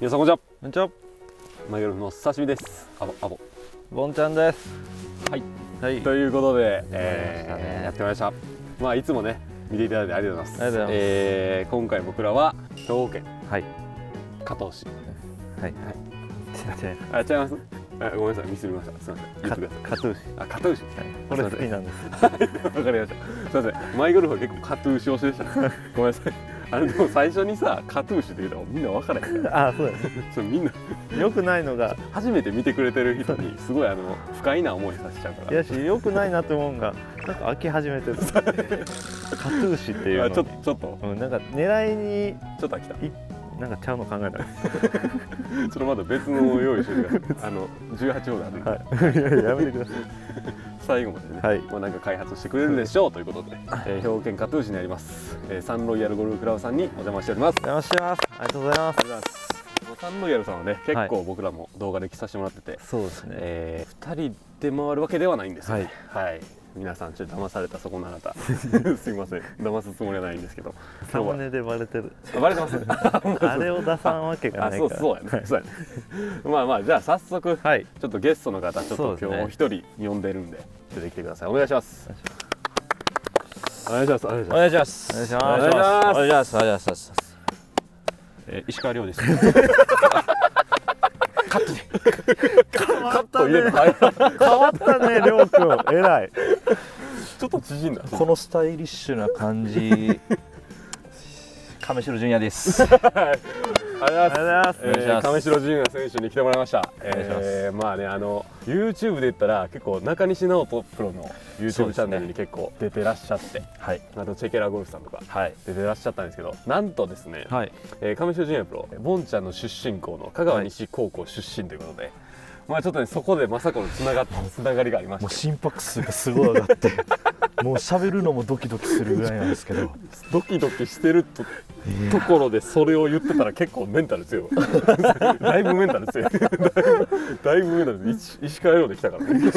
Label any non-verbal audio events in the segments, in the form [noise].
皆さんこんにちは。こんにちは。マイゲルフの刺身です。アボアボ。ボンちゃんです。はい。はい。ということで、えーえーやってまいりました。まあいつもね見ていただいてありがとうございます。ありがとうございます。えー今回僕らは兵庫県。はい。加東市。はい。はい。あ違います。あごめんなさい。ミスりました。すみません。カトゥーシあ加東市。はい。これ好きなんです。[laughs] わかりました。すみません。マイゴルフは結構カトゥーシ推しでした。[laughs] ごめんなさいあのでも最初にさカトゥーシって言うたらみんな分からへんから [laughs] あそうですそれみんな。よくないのが。初めて見てくれてる人にすごいあの不快な思いさせちゃうから。いやしよくないなって思うんがなんか飽き始めてる。[laughs] カトゥーシっていうの。あちょっとちょっと。うん、なんか狙いにちょっと飽きたなんかちゃうの考えた。ら [laughs] それまだ別の用意してる。からあの18ホールあるんで、はい。い [laughs] やめてください。[laughs] 最後までね、はい。まあ、なんか開発してくれるでしょうということで、えー兵庫県加東市にあります、えーサンロイヤルゴルフクラブさんにお邪魔しております。お邪魔してます。ありがとうございます。サンロイヤルさんはね結構僕らも動画で来させてもらってて、そうですね。えー、2人で回るわけではないんですよね。はい、皆さんちょっと騙されたそこのあなた。[laughs] すいません。騙すつもりはないんですけど。サムネでバレてる。あバレてます [laughs] あれを出さんわけがあないから。そうそうやね、そうやね。まあまあじゃあ早速はい。ちょっとゲストの方ちょっと今日一人呼んでるんで出てきてください。お願いします。お願いします。お願いします。お願いします。お願いします。お願いします。石川亮です [laughs] 変わったね変わったねりょうくん偉いちょっと縮んだこのスタイリッシュな感じ。亀城純也です。[laughs] ありがとうございます。えーお願いします。亀城純也選手に来てもらいました。えーまあねあの YouTube で言ったら結構中西直人プロの YouTube チャンネルに結構出てらっしゃって、はい。あとチェケラゴルフさんとか。はい。出てらっしゃったんですけど、なんとですね、はい。えー亀城純也プロボンちゃんの出身校の香川西高校出身ということで、まあちょっとねそこでまさかのつながっつながりがありまもう。心拍数がすごい上がって、もう喋るのもドキドキするぐらいなんですけど。ドキドキしてるとところでそれを言ってたら結構メンタル強い。だいぶメンタル強い。だいぶだいぶメンタル強い石石川遼で来たからね。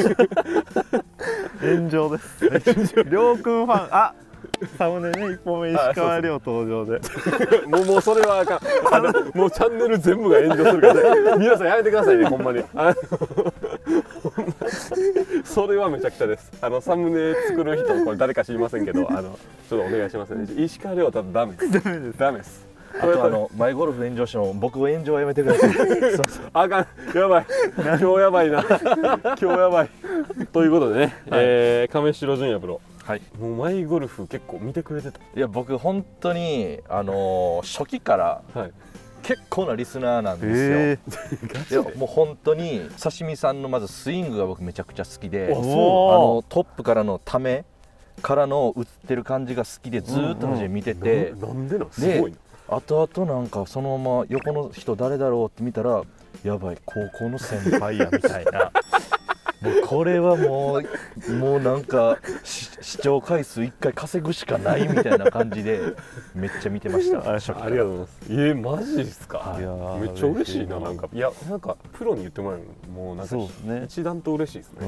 炎上です。りょうくんファン。あサムネね一本目石川遼登場で。[laughs] もうもうそれはあかん。あのもうチャンネル全部が炎上するから、ね、皆さんやめてくださいねほんまに。それはめちゃくちゃです。あのサムネ作る人これ誰か知りませんけどあのちょっとお願いしますね石川遼は多分ダメです。ダメです。ダメです。あとあのマイゴルフ炎上しても僕を炎上はやめてください。[laughs] あかん。やばい。今日やばいな。今日やばい。ということでね、えー亀城純也プロはい。もうマイゴルフ結構見てくれてた。いや僕本当にあのー [laughs] 初期からはい。結構なリスナーなんですよ。えいやもう本当に刺身さんのまずスイングが僕めちゃくちゃ好きであのトップからのためからの打ってる感じが好きでずーっと初め見てて、ななんでなん？すごいな。後々なんかそのまま横の人誰だろうって見たらやばい高校の先輩やみたいな [laughs] もうこれはもうもうなんかし視聴回数1回稼ぐしかないみたいな感じでめっちゃ見てました。ありがとうございます。えー、マジですか？いやーめっちゃ嬉しいな、ななんか、いや、なんかプロに言ってもらえるの、もうなんかそうですね。一段と嬉しいですね。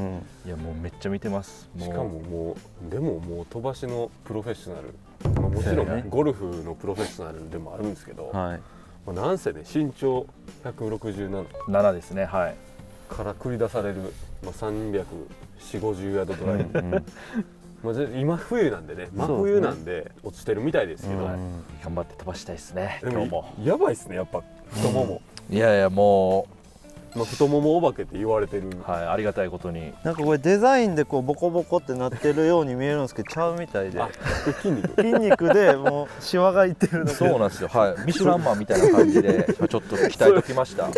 うん。いやもうめっちゃ見てます。しかももう、でももう飛ばしのプロフェッショナル。まあ、もちろんゴルフのプロフェッショナルでもあるんですけど、はい。まあ、なんせね身長167 7ですねはい。から繰り出される、まあ、34050ヤードドライブ、うんまあ、今冬なんでね真冬なんで落ちてるみたいですけど、うん頑張って飛ばしたいですねで今日も。やばいっすねやっぱ太もも、いやいやもまあ、太ももお化けって言われてる。うはいありがたいことに。なんかこれデザインでこうボコボコってなってるように見えるんですけどちゃうみたいで。筋肉。筋肉でもうシワがいってるそうなんですよ。はい。ミシュランマンみたいな感じで [laughs] ちょっと鍛えときました。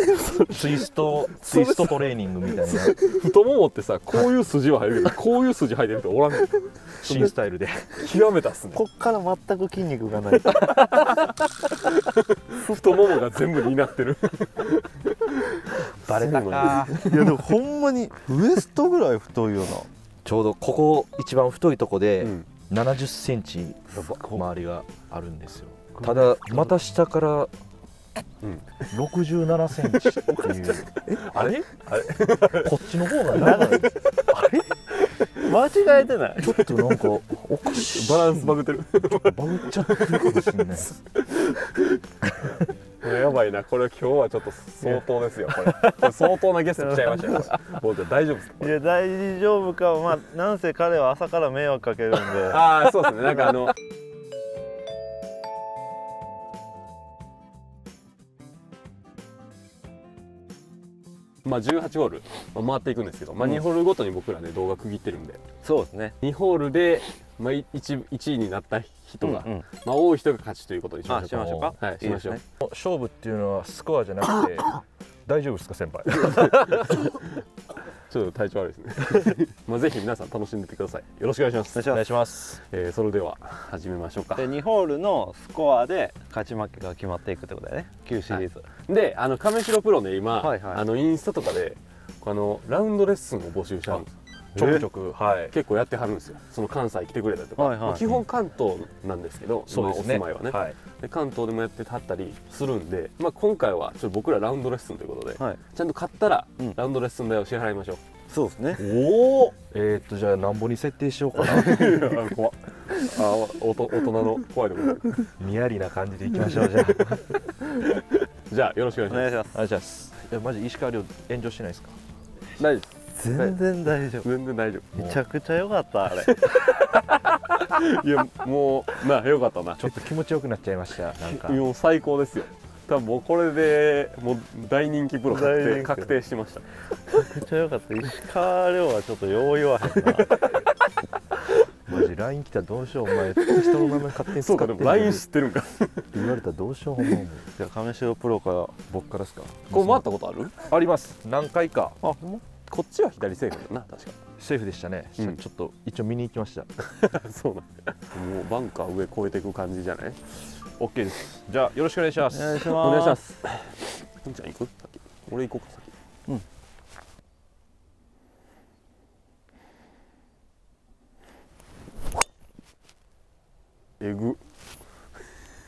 ツイストツイストトレーニングみたいな。太ももってさこういう筋は入る。けどこういう筋入ってる人おらんねん新スタイルで。[laughs] 極めたっすね。こっから全く筋肉がない。[laughs] 太ももが全部担ってる。バレたか。いやでもほんまにウエストぐらい太いよな。ちょうどここ一番太いとこでうん。7 0センチ周りがあるんですよ。ただまた下からうん。67センチっていう。[laughs] あれ？あれ？こっちの方が長い。あれ？間違えてない。ちょっとなんかおかしい。バランスバグってる。バグっちゃってる。かもしれないですやばいな。これ今日はちょっと相当ですよ。これ。これ相当なゲスト来ちゃいましたよ。これ坊ちゃん大丈夫ですか？いや大丈夫か。まあなんせ彼は朝から迷惑かけるんで。ああそうですね。なんかあのまあ18ホールまあ回っていくんですけど、まあ、2ホールごとに僕らね動画区切ってるんで。そうですね。2ホールで、まあ、1, 1位になった人が、うんうん。まあ、多い人が勝ちということにしましょう。あしましょうか。はいしましょう。勝負っていうのはスコアじゃなくて大丈夫ですか先輩？[laughs] ちょっと体調悪いですね。[laughs] まあぜひ皆さん楽しんでってください。よろしくお願いします。お願いします。えーそれでは始めましょうか。で2ホールのスコアで勝ち負けが決まっていくってことだよね。9シリーズ、であの亀城プロね今、はいはい。あのインスタとかであのラウンドレッスンを募集してはる。んですよちょくちょく。はい。結構やってはるんですよ。その関西来てくれたりとか、はいはい。まあ基本関東なんですけどそうですね。今お住まいはね、はい。で関東でもやってはったりするんで、まあ、今回はちょっと僕らラウンドレッスンということで、はい。ちゃんと買ったらうん。ラウンドレッスン代を支払いましょう、そうですね。おおえー、っとじゃあなんぼに設定しようかな。[laughs] あ怖っ。あおと大人の怖いところ。にやりな感じでいきましょうじゃあ [laughs] じゃあよろしくおお願いします。お願いします。いやマジ石川遼炎上してないですか？す大丈全然大丈夫。夫全然大丈めちゃくちゃ良かったあれ。夫 [laughs] いやもうなよかったな。ちょっと気持ちよくなっちゃいましたなんか。もう最高ですよ。多分もうこれでもう大人気プロ確定確定してました。めちゃくちゃ良かった。石川遼はちょっとよう言わへんなマジ LINE 来たらどうしようお前人の名前勝手に使そうかでもってんの LINE 知ってる。んか言われたらどうしようほんまもうじゃあ亀城プロから僕からですか。これ回ったことある？あります。何回か。あこっちは左セーフだな確かセーフでしたね、うん。ちょっと一応見に行きました。[laughs] そうなんだ。もうバンカー上越えていく感じじゃない？OK です。じゃあよろしくお願いします。お願いします。お願いします。ちゃん行く？先俺行こうか先うんえぐ。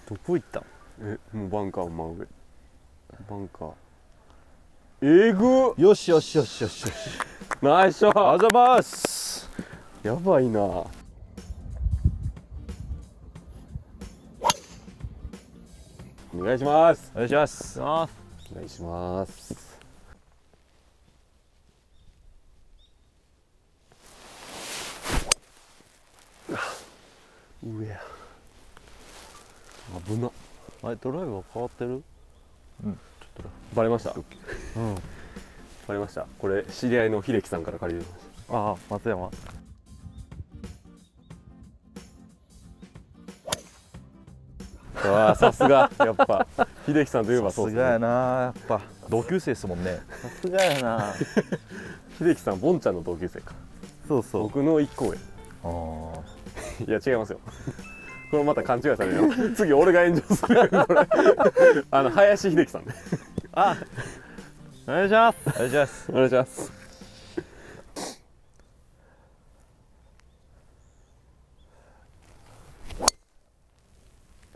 どこ行ったん？えもうバンカー真上。バンカー。えぐ。よしよしよしよしよし。ナイスショッあざます。トやばいな。お願いします。お願いします。あお願いします。上や危な。あれドライバー変わってる？バレました？うん。バレました？これ知り合いの秀樹さんから借りてましああ松山。たわあさすが。やっぱ秀樹さんといえばさそうですね。やなやっぱ。同級生ですもんね。さすがやな。秀樹さんボンちゃんの同級生か。そうそう。僕の一個上。あいや違いますよこれまた勘違いされるよ。[laughs] 次俺が炎上するこれ。あの林秀樹さんね。あお願いします。あお願いします。お願いします。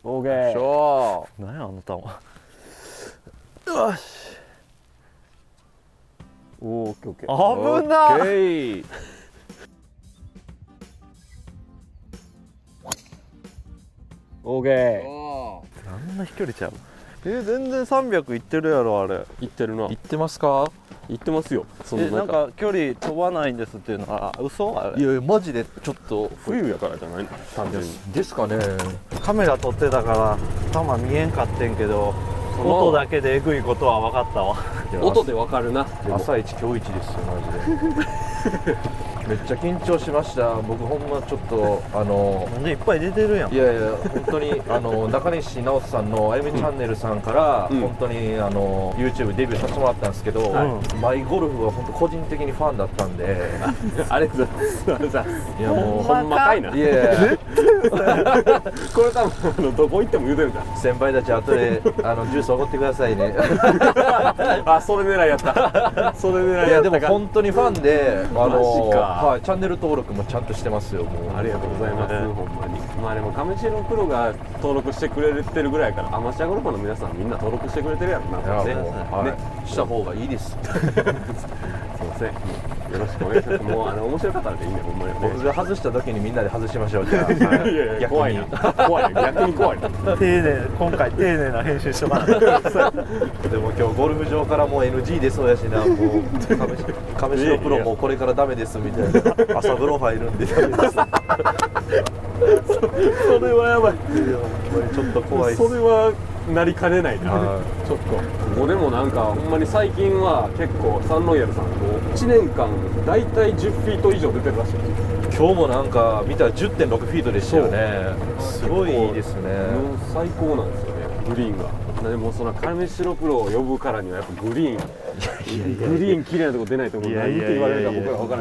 オーケーしょ。何やあの球よし。おーオッケーオッケー。危なオッケーオーケーあんな飛距離ちゃう。え全然300いってるやろあれ。行ってるな。行ってますか？行ってますよ。そのえなんか距離飛ばないんですっていうのはあ嘘？あれ。いやいやマジでちょっと冬やからじゃないの？単純に。ですかね。カメラ撮ってたから球見えんかってんけど音だけでえぐいことは分かったわ。音でわかるな。朝一今日一ですよマジで [laughs] めっちゃ緊張しました。僕ほんまちょっとあのなんでいっぱい出てるやん。いやいや本当にあの中西直人さんの「あゆみチャンネル」さんから、うん。本当にあの YouTube デビューさせてもらったんですけど、はいマイゴルフは本当個人的にファンだったんで。[laughs] ありがとうございます。ありがとうございますいやもうほんまかいな。いやいや。これ多分あのどこ行っても言うてるじゃん先輩たち後であのジュースおごってくださいね。[laughs] あそれ狙いやった。それ狙いいやでもやったか本当にファンであのマジかはい、チャンネル登録もちゃんとしてますよもう。ありがとうございます、ほんまに。まあでも亀城プロが登録してくれてるぐらいやからアマチュアゴルファーの皆さんみんな登録してくれてるやろないやねはい。ね。した方がいいです [laughs] せん。よろしくお願いします。[laughs] もうあの面白かったらでいいねほんまに僕が外した時にみんなで外しましょう。じゃあい。[laughs] やいや怖いな。怖いな。逆に怖いな。丁寧今回丁寧な編集しとかない [laughs] でも今日ゴルフ場からもう NG 出そうやしな。もう亀し亀城プロもうこれからダメですみたいな。朝風呂入るんでダメです [laughs] それはやばい。ちょっと怖いそれはなりかねないな。はちょっと。もうでもなんかほんまに最近は結構サンロイヤルさんと1年間大体10フィート以上出てるらしい。今日もなんか見たら10.6フィートでしたよね。すごいですね。最高なんですよねグリーンが。でもその亀城プロを呼ぶからにはやっぱグリーン。グリーン綺麗なとこ出ないともう何て言われるか僕ら分か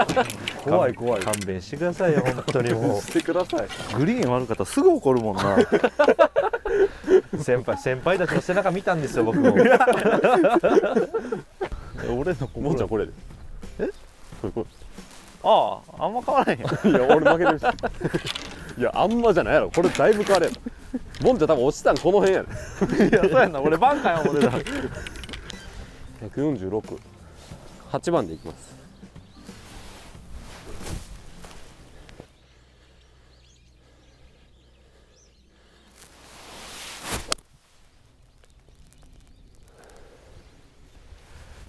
らない怖い怖い。勘弁してくださいよ [laughs] 本当にもしてください。グリーン悪かったらすぐ怒るもんな。う [laughs] 先輩先輩たちの背中見たんですよ僕も。[laughs] 俺のもんちゃんこれで。え？これこあああんま変わらへんやんれいや俺負けてるし。いやあんまじゃないやろ。これだいぶ変わるやろもんちゃん多分落ちたんこの辺やで。いやそうやんな。俺バンカーやん俺だ1468番でいきます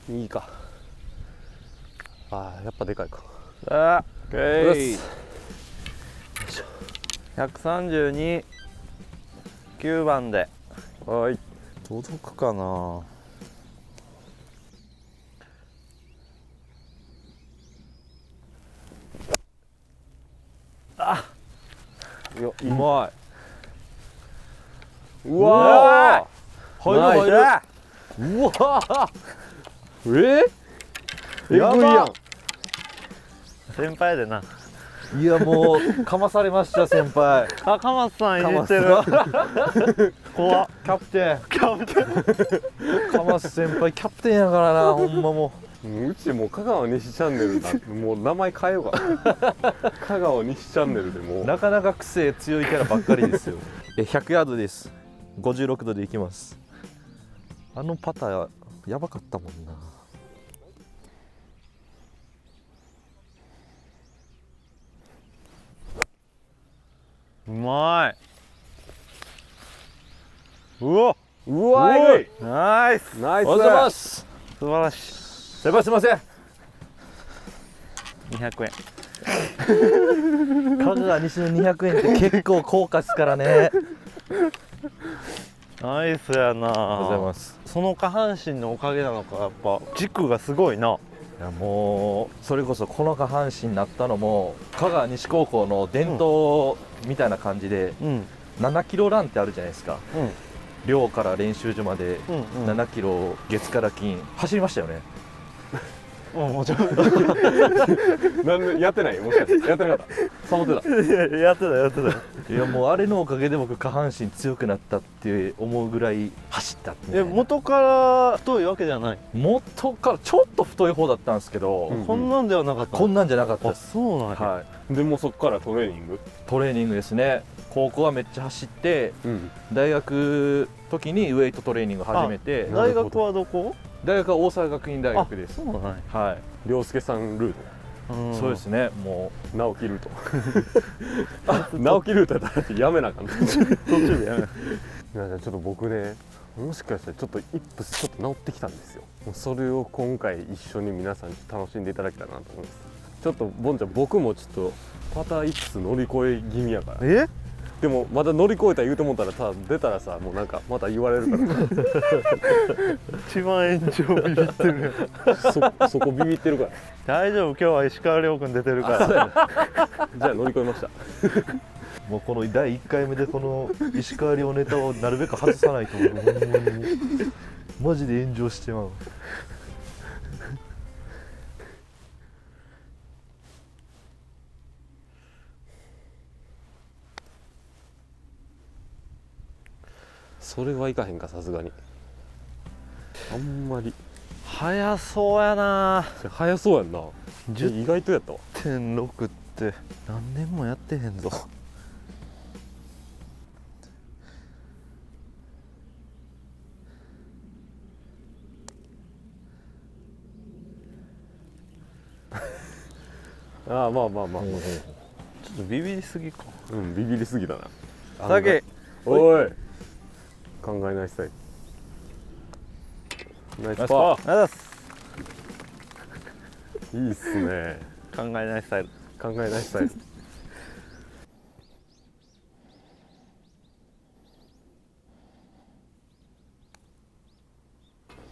いいか。あーやっぱでかいか。あオッケー132 9番で。はい。届くかな。いやうまうわい入る入る。ーうわーええやば。やん。先輩でな。いやもうかまされました先輩。[laughs] あかまさんいじってる。[laughs] 怖っ。キャプテン。キャプテン。[laughs] かます先輩キャプテンやからなほんまもう。ちもう香川西チャンネルだ。もう名前変えようか。香川西チャンネルでもう。うなかなか癖強いキャラばっかりですよ。え100ヤードです。56度でいきます。あのパターやばかったもんなうまい。うわうわい。ナイス。ナイス。おはようございます。素晴らし先輩すいません。い200円。[laughs] 香川西の200円って結構高価ですからね。ナイスやな。ありがとうございます。その下半身のおかげなのかやっぱ軸がすごいないやもうそれこそこの下半身になったのも香川西高校の伝統みたいな感じで、うん。7キロランってあるじゃないですか。うん。寮から練習場までうんうん。7キロ月から金。走りましたよねうんもちろんなんでやってない？もしかして。やってなかった？サボってた？いややってたやってた。いやもうあれのおかげで僕下半身強くなったって思うぐらい走ったえな元から太いわけじゃない、元からちょっと太い方だったんですけど、うんこんなんではなかった。こんなんじゃなかったそうなんや、はい。でもそっからトレーニング？トレーニングですね高校はめっちゃ走ってうん。大学時にウエイトトレーニング始めて大学はど。こ？大学は大阪学院大学です。そうなんや、はい、涼介さんルーうん。そうですねもト直樹ルートあ直樹ルートやったらってやめなあかん。ね途中でやめるいやじゃあちょっと僕ねもしかしたらちょっとイップスちょっと治ってきたんですよ。それを今回一緒に皆さんに楽しんでいただけたらなと思います。ちょっとボンちゃん僕もちょっとパターイップス乗り越え気味やから。え？でもまだ乗り越えた言うてもったらさ出たらさもうなんかまた言われるから。一番炎上ビビってるそそこビビってるから。大丈夫？今日は石川遼君出てるから。じゃあ乗り越えました。う [laughs] もうこの第1回目でこの石川遼ネタをなるべく外さないと僕ほんまに。もうマジで炎上してまうそれはいかへんかさすがに。あんまり。早そうやな。早そうやんな。10意外とやったわ。1.6って何年もやってへんぞ。[laughs] ああまあまあまあ、ちょっとビビりすぎか。うんビビりすぎだな。だけおい考えないスタイル。ナイスパー。ありがとうございますいいっすね。考えないスタイル。考えないスタイル。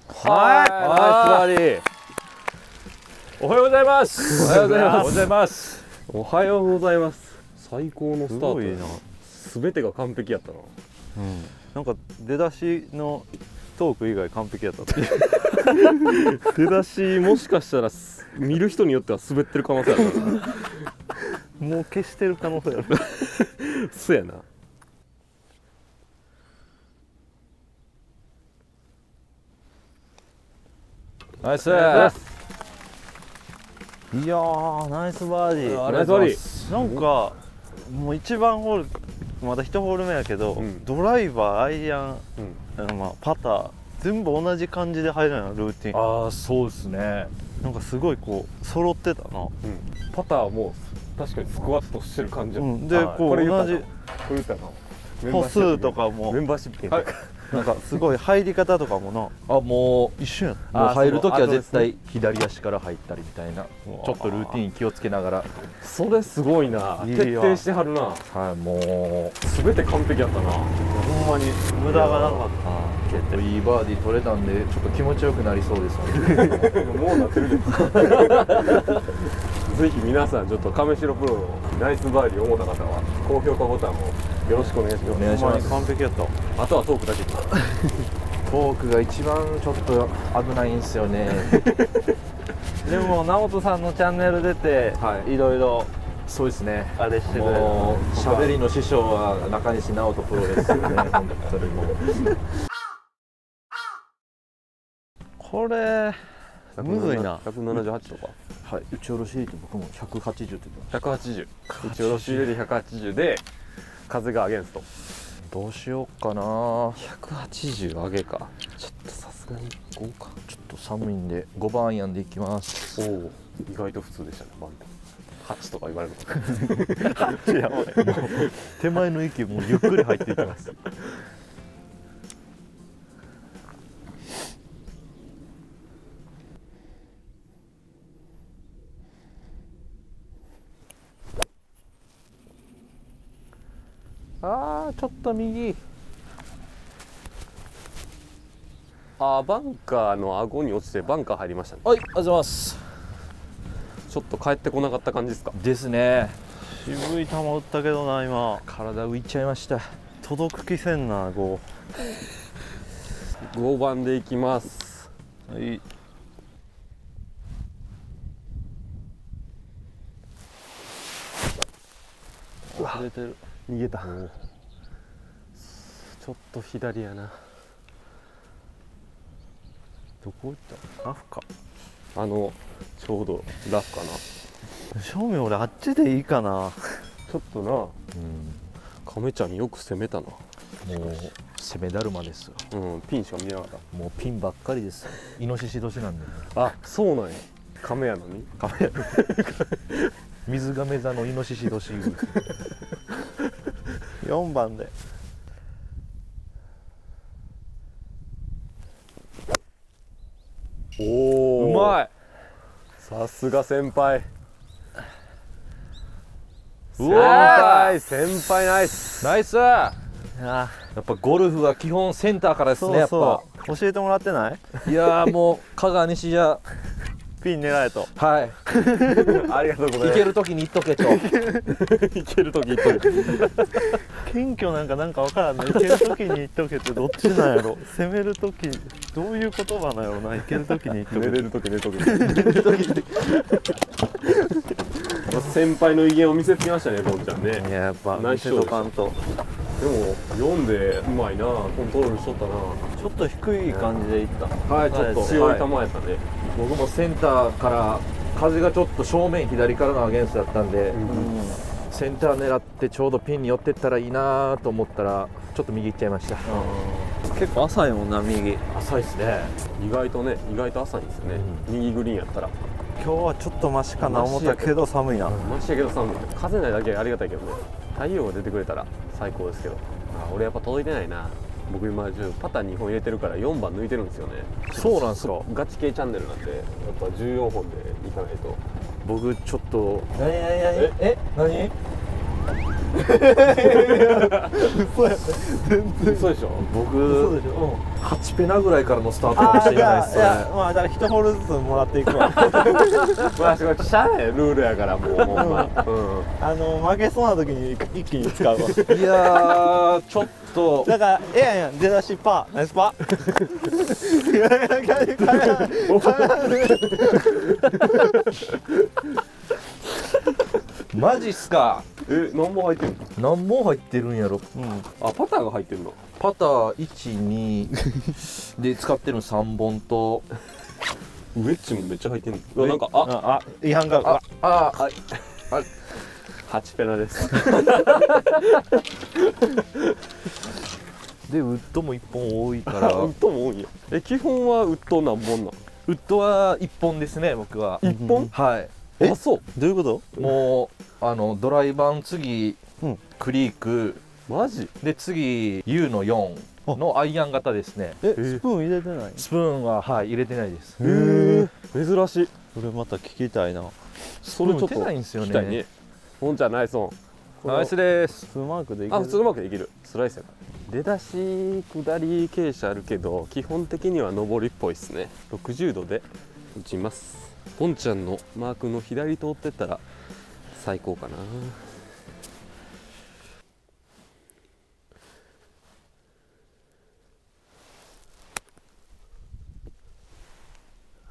はい。ナイスバーディー。おはようございます。おはようございます。おはようございます。おはようございます。最高のスタートすごいな。すべてが完璧やったな。うんなんか出だしのトーク以外完璧やったって [laughs] 出だしもしかしたらす見る人によっては滑ってる可能性あるからな。もう消してる可能性ある。[laughs] そうやな。ナイス。いやーナイスバーディー。ありがとうございます。なんかもう一番ホールまだ1ホール目やけど、うん。ドライバーアイアンうん。あのまあパター全部同じ感じで入るのよルーティン。ああそうですね。なんかすごいこう揃ってたな、うん。パターも確かにスクワットしてる感じうん、ではいこう同じ歩数とかも。メンバーシップなんかすごい入り方とかもな。あもう一緒やん。もう入るときは絶対左足から入ったりみたいな。ちょっとルーティン気をつけながら。それすごいな。徹底してはるな。はいも全て完璧やったな。ほんまに。無駄がなかっうちょっといいバーディー取れたんでちょっと気持ちよくなりそうですね。もうなってるで。[laughs] [laughs] ぜひ皆さんちょっと亀城プロのナイスバーディー思った方は高評価ボタンもよろしくお願いします。お願いします。完璧やった。あとはトークだけ。[laughs] トークが一番ちょっと危ないんですよね。[laughs] でも直人さんのチャンネル出て、はい。いろいろそうですね。あれしてるもう喋りの師匠は中西直人プロですよね [laughs] 本当にもう。これむずいな。178とか。はい。打ち下ろし入れて僕も180って言ってま180打ち下ろし入れで180で風がアゲンスト。どうしようかな。180上げか。ちょっとさすがに5か。ちょっと寒いんで5番アイアンでいきます。おお意外と普通でしたねバント8とか言われるのかやばい。[laughs] 手前の息もうゆっくり入っていきますあーちょっと右。あーバンカーの顎に落ちてバンカー入りましたね。はいありがとうございます。ちょっと帰ってこなかった感じですか？ですね。渋い球打ったけどな今。体浮いちゃいました。届く気せんな5 5番でいきます。はい。忘れてる逃げた。ちょっと左やな。どこ行った？ラフか。あのちょうどラフかな。正面俺あっちでいいかな。ちょっとな。うん。亀ちゃんよく攻めたな。もう攻めだるまですようんピンしか見なかっもうピンばっかりです。よイノシシ年なんで。たあそうなんや。亀やのに。カメ水亀座のイノシシ年4 [laughs] 番で。おおうまい。さすが先輩。うわー。先輩先輩ナイス。ナイス。や。あっぱゴルフは基本センターからですねやっそう。教えてもらってない？ぱいやーもう香川西じゃピン狙えと。はい。[laughs] ありがとうございます。行ける時に行っとけと。[laughs] いける時言っとる [laughs] 謙虚なんかなんか分からんね。いける時に言っとけってどっちなんやろ。攻める時どういう言葉なんやろな。いける時に言っとけ。寝れる時寝とく先輩の威厳を見せつけましたねボンちゃんね。いややっぱ見せナイスショーとかんと。でも読んでうまいな。コントロールしとったな。ちょっと低い感じでいった。はいちょっと強い球はやったね、僕もセンターから風がちょっと正面左からのアゲンストだったんで、センター狙ってちょうどピンに寄ってったらいいなと思ったらちょっと右行っちゃいました。うん結構浅いもんな右。浅いですね。意外とね意外と浅いんですよね、右グリーンやったら。今日はちょっとマシかな思ったけど寒いな。マシやけど寒い。風ないだけありがたいけどね。太陽が出てくれたら最高ですけど。あ俺やっぱ届いてないな僕今パター2本入れてるから4番抜いてるんですよね。そうなんすか。ガチ系チャンネルなんでやっぱ14本でいかないと。僕ちょっと。何何何？え？何？嘘でしょ？僕でしょ？8ペナぐらいからのスタートかもしれないですいやまあだから一ホールずつもらっていくわ。まあすごいしゃあないルールやからもう。ほんま、うん、あの負けそうな時に一気に使うわ。いやーちょっと。だからええやんやん出だしパー。ナイスパ [laughs] マジっすかえ何本入ってんの？何本入ってるんやろ。あパターが入ってんの？パター12 [laughs] で使ってるの3本と。ウェッジもめっちゃ入ってんの？なんかあ。ああ違反が。あああ8ペナです。[laughs] でウッドも1本多いか [laughs] ウらッドも多いんや。え基本はウッド何本なんウッドは1本ですね僕は。一本？はいあそう。どういうこと？もうあのドライバーの次、うん。クリーク。マジ？で次 U の4のアイアン型ですね。えスプーン入れてないスプーンははい入れてないです。へえ珍しい。それまた聞きたいな。それちょっとないんですよね。聞きたいね。ほんちゃんナイスオンナイスです。スプーンマークでいける？あ普通のうまくできる。スライスやから出だし下り傾斜あるけど基本的には上りっぽいですね。60度で打ちますポンちゃんのマークの左通ってったら最高かな。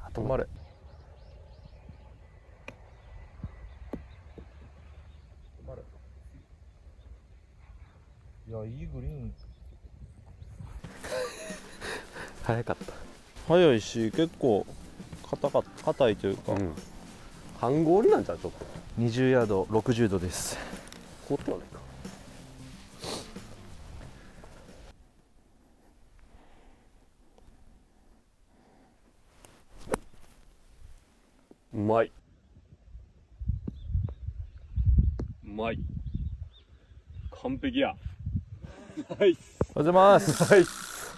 あ止まれいやいいグリーン。早かった。早いし結構硬か硬いというか、うん。半合りなんじゃう？ちょっと。20ヤード60度です。凍ってはないか。うまい。うまい。完璧や。[laughs] ナイス。おはようございます。ナイス。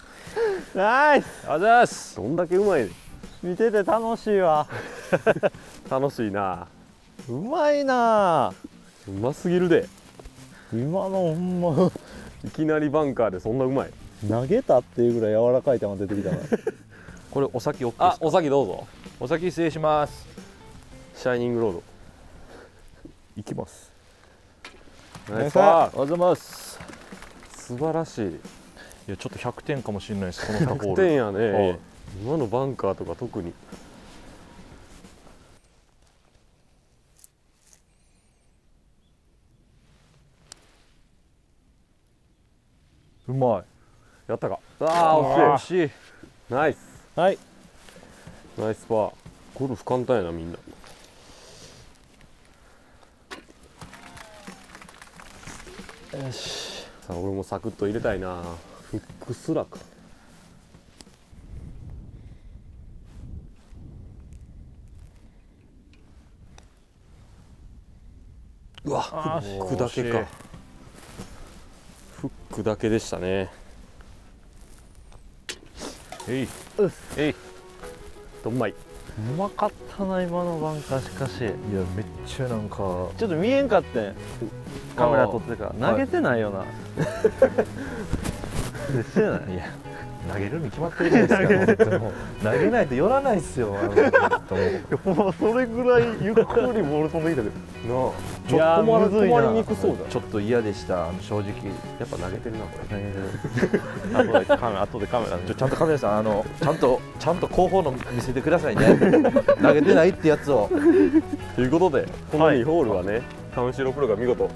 ナイス。おはようございます。どんだけうまいね見てて楽しいわ。[laughs] 楽しいな。うまいな。うますぎるで。今のほんま。いきなりバンカーでそんなうまい。投げたっていうぐらい柔らかい球出てきたな [laughs] これお先 OK あお先どうぞ。お先失礼します。シャイニングロード。行きます。ナイスパー。おはようございます。素晴らしい。いやちょっと100点かもしれないですこの2ホール。100点やね、はい今のバンカーとか特に。うまい。やったか。ああ惜し惜しい。いナイス。はい。ナイスパー。ゴルフ簡単やなみんな。よし。さあ俺もサクッと入れたいな。フックスラかうわフあックだけか。フックだけでしたね。えい。えい。どんまい。うまかったな今のバンカーしかし。いやめっちゃなんか。ちょっと見えんかってん。カメラ撮ってから。投げてないよな、してな。いいや投げるに決まってるじゃないですか [laughs] 投げないと寄らないっすよもうそれぐらいゆっくりボール飛んできたけど。なあちょっと止まむずいな。止まりにくそうじゃん。ちょっと嫌でした。正直。やっぱ投げてるなこれ。後でカメラ後でカメラでちょちゃんとカメラさんあのちゃんとちゃんと後方の見せてくださいね。投げてないってやつを。ということでこの2ホールはね、タウンシロプロが見事。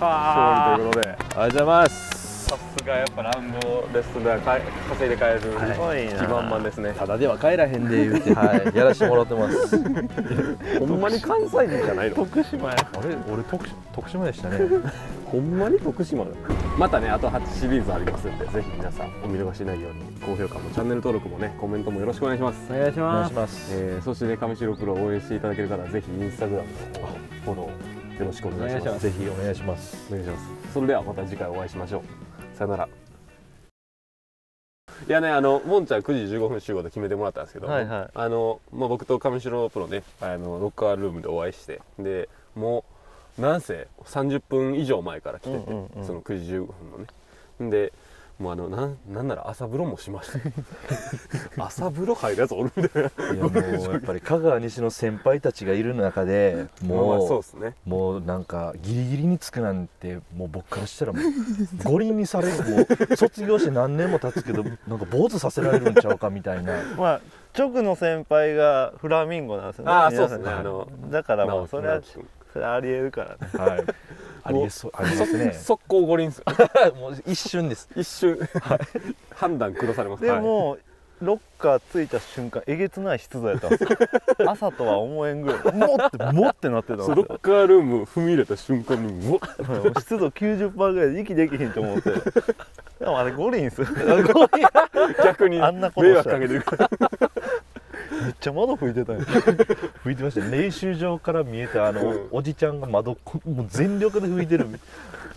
勝利ということで。ありがとうございますさすがやっぱ乱暴レストランか稼いで帰るすごいな。基盤満ですね。ただでは帰らへんで言うてはい。やらしてもらってます。[laughs] ほんまに関西人じゃないの？徳島や。あれ？俺徳島徳島でしたね。[laughs] ほんまに徳島だまたねあと8シリーズありますんでぜひ皆さんお見逃しないように。高評価もチャンネル登録もねコメントもよろしくお願いします。お願いします。いしますえーそしてね上白プロを応援していただける方はぜひインスタグラムのフォローよろしくお願いします。ぜひお願いします。お願いします。それではまた次回お会いしましょうさよなら。いやねあのもんちゃん9時15分集合で決めてもらったんですけど、はいはい。あの、まあ、僕と上白プロねあのロッカールームでお会いしてでもうなんせ30分以上前から来てて、うんうんうん。その9時15分のね。でもうあのなんなんなら朝風呂もしました。[laughs] 朝風呂入るやつおるみたいな。いやもうやっぱり香川西の先輩たちがいる中でまあまあもうそうですね。もうなんかギリギリにつくなんてもう僕からしたらもう五輪にされるもう卒業して何年も経つけどなんか坊主させられるんちゃうかみたいな。[laughs] まあ直の先輩がフラミンゴなんですよねああそうですね。あのだからもうそれはありえるからね。はいありえそうありますね。速攻五輪です。よ [laughs] もう一瞬です。一瞬、判断下されます。でも、ロッカー着いた瞬間えげつない湿度やったんですよ。[laughs] 朝とは思えんぐらいもってもってなってたんですロッカールーム踏み入れた瞬間にもう湿度90%ぐらいで息できひんと思って。[laughs] でもあれ五輪っすよ。逆にあんなこと迷した惑かけてるからめっちゃ窓吹いてたんよ。[laughs] 吹いてました。ね練習場から見えたあの、うんおじちゃんが窓こもう全力で吹いてる。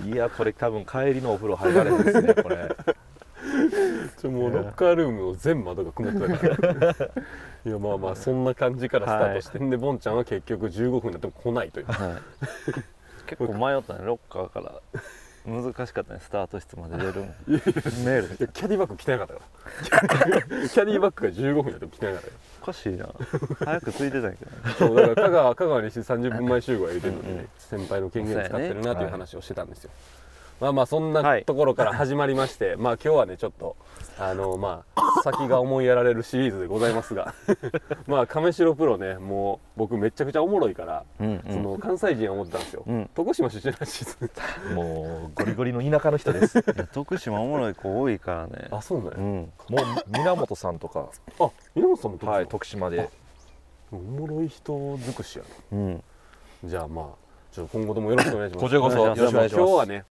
いやこれ多分帰りのお風呂入られへんですねこれ。ちょもうロッカールームの全窓が曇ってたからいやまあまあそんな感じからスタートして、んでボンちゃんは結局15分になっても来ないという。結構迷ったねロッカーから。難しかったねスタート室まで出るの。メールいやキャディバッグ来てなかったから。キャディバッグが15分になっても来てなかったかおかしいな。早く着いてたんやけどね。ら [laughs] そうだから香川香川にして30分前集合は言うてるので、ね先輩の権限使ってるなという話をしてたんですよ、まあまあそんはない。ところから始まりまして、[laughs] まあ今日はねちょっとあのまあ先が思いやられるシリーズでございますが [laughs] まあ亀城プロねもう僕めちゃくちゃおもろいから、うんその関西人は思ってたんですよ、うん。徳島出身らしいです。もうゴリゴリの田舎の人です。[laughs] 徳島おもろい子多いからね。あそうなんや、うん。もう源さんとか。あ稲本さんも徳島、はい徳島で。おもろい人尽くしやな。うん。じゃあまあちょっと今後ともよろしくお願いします。こちらこそよろしくお願いします。今日はね